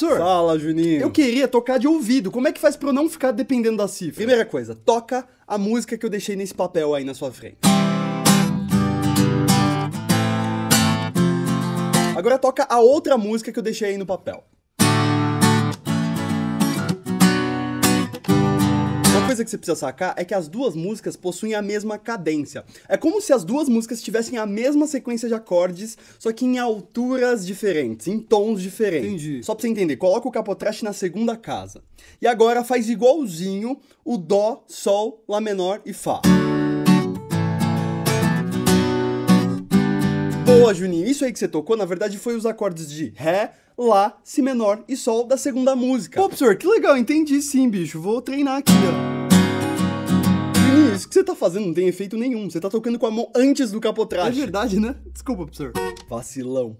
professor. Fala, Juninho. Eu queria tocar de ouvido. Como é que faz pra eu não ficar dependendo da cifra? Primeira coisa, toca a música que eu deixei nesse papel aí na sua frente. Agora toca a outra música que eu deixei aí no papel. Coisa que você precisa sacar é que as duas músicas possuem a mesma cadência. É como se as duas músicas tivessem a mesma sequência de acordes, só que em alturas diferentes, em tons diferentes. Entendi. Só pra você entender, coloca o capotraste na segunda casa. E agora faz igualzinho o Dó, Sol, Lá menor e Fá. Boa, Juninho. Isso aí que você tocou, na verdade, foi os acordes de Ré, Lá, Si menor e Sol da segunda música. Pô, professor, que legal, entendi sim, bicho. Vou treinar aqui, ó. Você tá fazendo não tem efeito nenhum. Você tá tocando com a mão antes do É capotraste. verdade, né? Desculpa, professor. Vacilão.